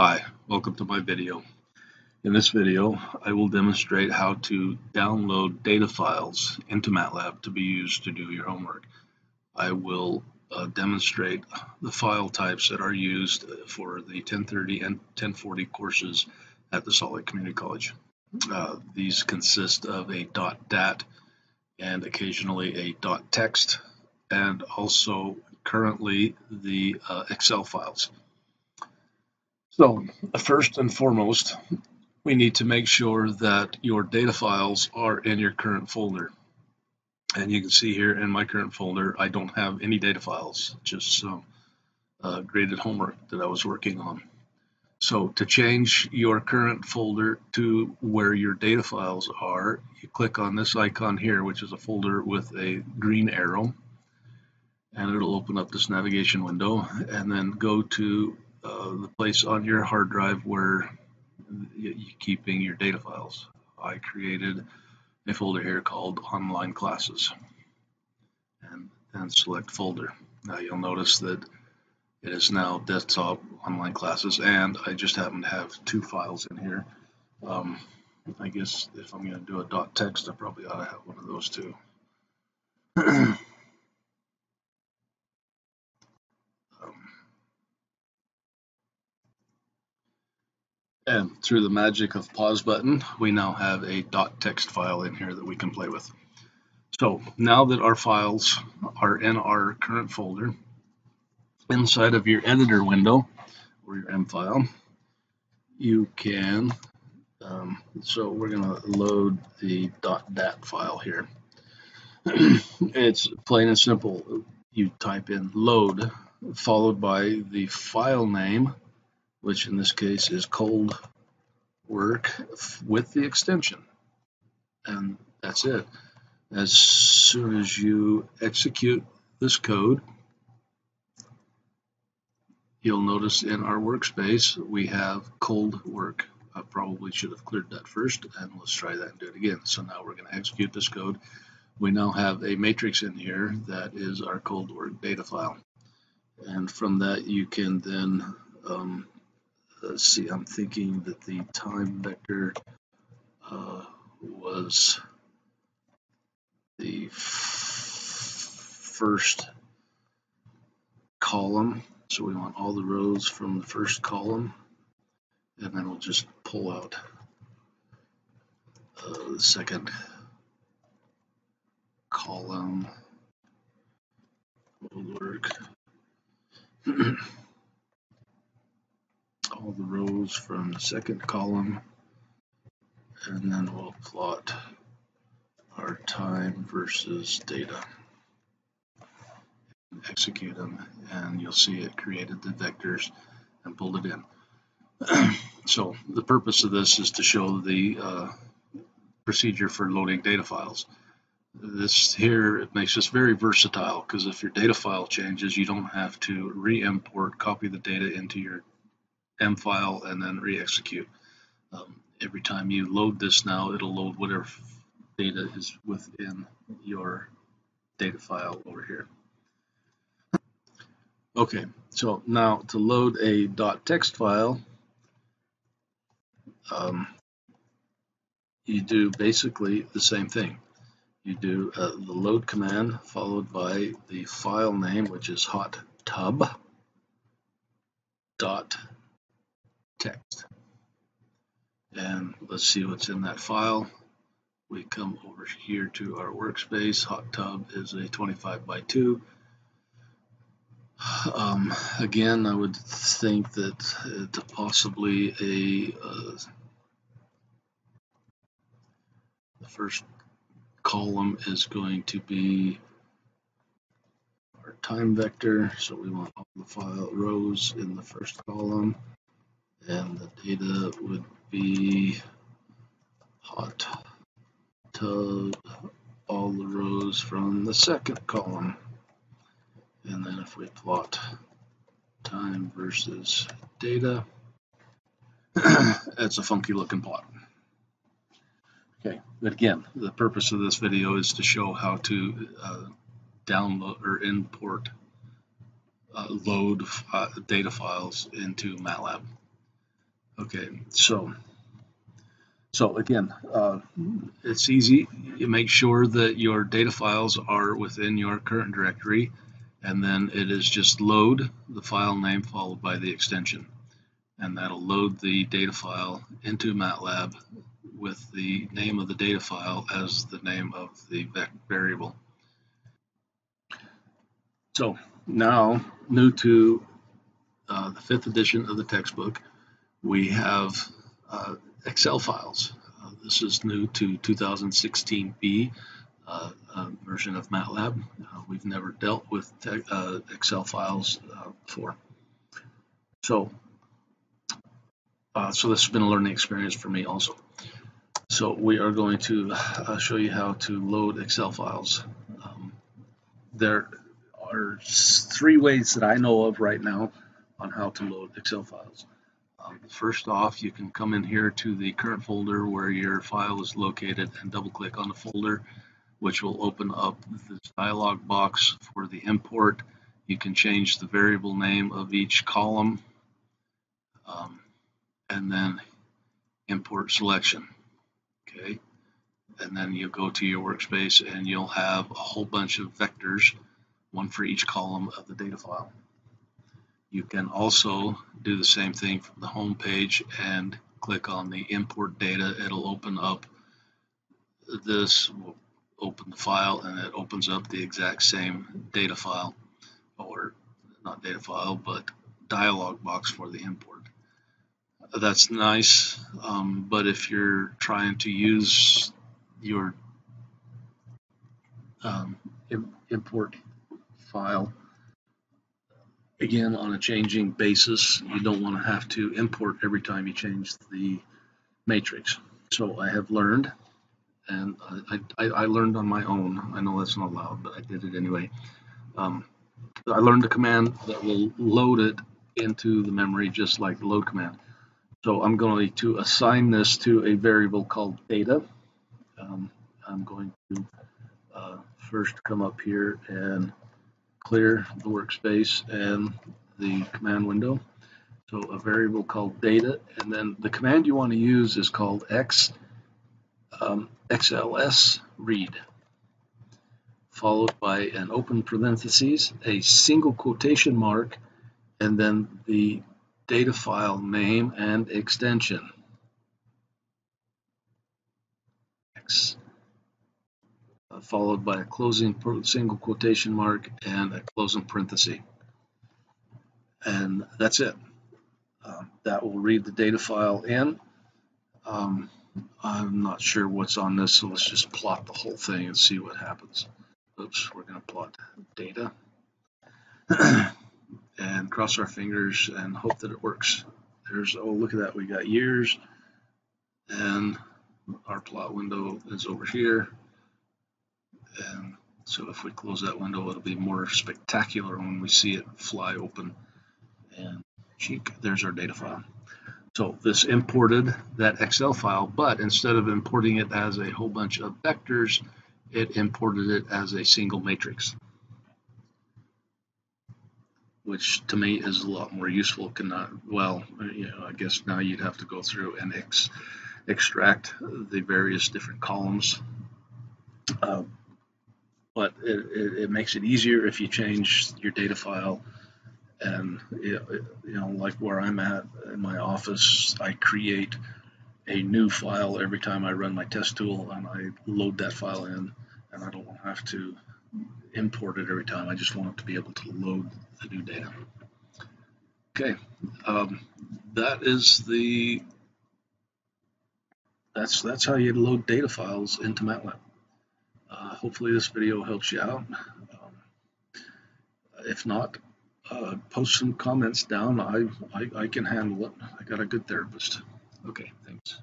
Hi, welcome to my video. In this video, I will demonstrate how to download data files into MATLAB to be used to do your homework. I will uh, demonstrate the file types that are used for the 1030 and 1040 courses at the Salt Lake Community College. Uh, these consist of a .dat and occasionally a .text and also currently the uh, Excel files. So first and foremost, we need to make sure that your data files are in your current folder. And you can see here in my current folder, I don't have any data files, just some uh, graded homework that I was working on. So to change your current folder to where your data files are, you click on this icon here, which is a folder with a green arrow, and it'll open up this navigation window, and then go to uh, the place on your hard drive where you're keeping your data files. I created a folder here called online classes and then select folder. Now you'll notice that it is now desktop online classes and I just happen to have two files in here. Um, I guess if I'm going to do a dot text I probably ought to have one of those too. And through the magic of pause button, we now have a .text file in here that we can play with. So now that our files are in our current folder, inside of your editor window or your M file, you can, um, so we're going to load the dot .dat file here. it's plain and simple. You type in load followed by the file name which in this case is cold work with the extension. And that's it. As soon as you execute this code, you'll notice in our workspace we have cold work. I probably should have cleared that first and let's try that and do it again. So now we're going to execute this code. We now have a matrix in here that is our cold work data file. And from that you can then um, let's see, I'm thinking that the time vector uh, was the first column. So we want all the rows from the first column, and then we'll just pull out uh, the second column. Will work. all the rows from the second column. And then we'll plot our time versus data. Execute them and you'll see it created the vectors and pulled it in. So the purpose of this is to show the uh, procedure for loading data files. This here it makes this very versatile because if your data file changes you don't have to re-import copy the data into your M file and then re-execute. Um, every time you load this now, it'll load whatever data is within your data file over here. Okay, so now to load a .text file, um, you do basically the same thing. You do uh, the load command followed by the file name, which is hot tub dot text. And let's see what's in that file. We come over here to our workspace. Hot tub is a 25 by 2. Um, again, I would think that it's possibly a uh, the first column is going to be our time vector. So we want all the file rows in the first column and the data would be hot tub all the rows from the second column. And then if we plot time versus data it's a funky looking plot. Okay but again the purpose of this video is to show how to uh, download or import uh, load uh, data files into MATLAB Okay, so so again, uh, it's easy. You make sure that your data files are within your current directory, and then it is just load the file name followed by the extension, and that'll load the data file into MATLAB with the name of the data file as the name of the variable. So now, new to uh, the fifth edition of the textbook, we have uh, Excel files. Uh, this is new to 2016B uh, uh, version of MATLAB. Uh, we've never dealt with Excel files before. So, so this has been a learning experience for me also. So we are going to show you how to load Excel files. Um, there are three ways that I know of right now on how to load Excel files. Um, first off, you can come in here to the current folder where your file is located and double click on the folder, which will open up this dialog box for the import. You can change the variable name of each column um, and then import selection. Okay, and then you go to your workspace and you'll have a whole bunch of vectors one for each column of the data file. You can also do the same thing from the home page and click on the import data. It'll open up this, open the file, and it opens up the exact same data file, or not data file, but dialog box for the import. That's nice, um, but if you're trying to use your um, import file. Again, on a changing basis, you don't want to have to import every time you change the matrix. So I have learned, and I, I, I learned on my own. I know that's not allowed, but I did it anyway. Um, I learned a command that will load it into the memory just like the load command. So I'm going to assign this to a variable called data. Um, I'm going to uh, first come up here and clear the workspace and the command window. So a variable called data, and then the command you want to use is called x um, xls read, followed by an open parentheses, a single quotation mark, and then the data file name and extension. Followed by a closing single quotation mark and a closing parenthesis. And that's it. Um, that will read the data file in. Um, I'm not sure what's on this, so let's just plot the whole thing and see what happens. Oops, we're going to plot data. and cross our fingers and hope that it works. There's, oh, look at that. We got years. And our plot window is over here. And so if we close that window, it'll be more spectacular when we see it fly open. And cheek, there's our data file. So this imported that Excel file, but instead of importing it as a whole bunch of vectors, it imported it as a single matrix, which to me is a lot more useful. Cannot well, you know, I guess now you'd have to go through and ex extract the various different columns. Uh, but it, it, it, makes it easier if you change your data file. And you know, like where I'm at in my office, I create a new file every time I run my test tool, and I load that file in, and I don't have to import it every time. I just want it to be able to load the new data. Okay, um, that is the that's that's how you load data files into MATLAB. Hopefully this video helps you out. Um, if not, uh, post some comments down. I, I, I can handle it. I got a good therapist. Okay, thanks.